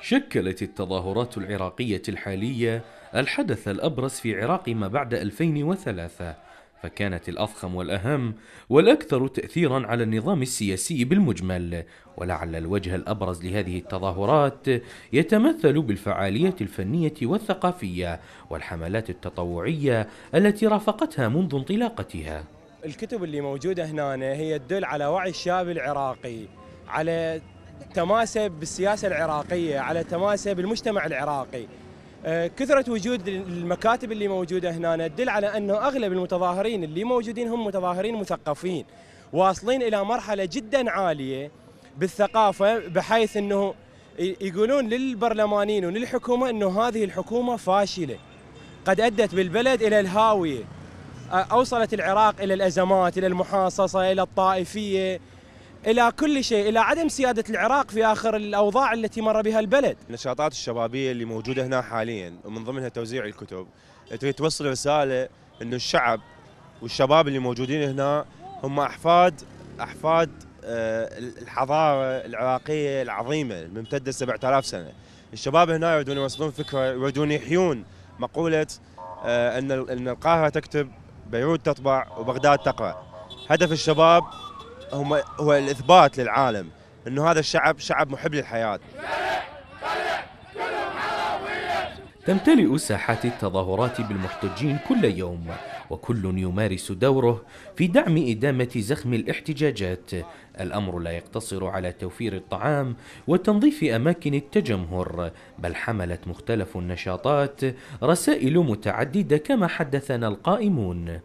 شكلت التظاهرات العراقية الحالية الحدث الأبرز في عراق ما بعد 2003 فكانت الأضخم والأهم والأكثر تأثيرا على النظام السياسي بالمجمل. ولعل الوجه الأبرز لهذه التظاهرات يتمثل بالفعالية الفنية والثقافية والحملات التطوعية التي رافقتها منذ انطلاقتها. الكتب اللي موجودة هنا هي تدل على وعي الشاب العراقي على تماسه بالسياسة العراقية على تماسه بالمجتمع العراقي. آه، كثرة وجود المكاتب اللي موجودة هنا تدل على أنه أغلب المتظاهرين اللي موجودين هم متظاهرين مثقفين واصلين إلى مرحلة جدا عالية بالثقافة بحيث أنه يقولون للبرلمانيين وللحكومة أنه هذه الحكومة فاشلة. قد أدت بالبلد إلى الهاوية أوصلت العراق إلى الأزمات إلى المحاصصة إلى الطائفية. إلى كل شيء إلى عدم سيادة العراق في آخر الأوضاع التي مر بها البلد. النشاطات الشبابية اللي موجودة هنا حاليا ومن ضمنها توزيع الكتب تريد توصل رسالة إنه الشعب والشباب اللي موجودين هنا هم أحفاد أحفاد آه، الحضارة العراقية العظيمة الممتدة 7000 سنة. الشباب هنا يريدون يوصلون فكرة يريدون يحيون مقولة آه، أن أن القاهرة تكتب بيروت تطبع وبغداد تقرأ. هدف الشباب هم هو الإثبات للعالم إنه هذا الشعب شعب محب للحياة. تمتلئ ساحات التظاهرات بالمحتجين كل يوم وكل يمارس دوره في دعم إدامة زخم الاحتجاجات. الأمر لا يقتصر على توفير الطعام وتنظيف أماكن التجمهر بل حملت مختلف النشاطات رسائل متعددة كما حدثنا القائمون.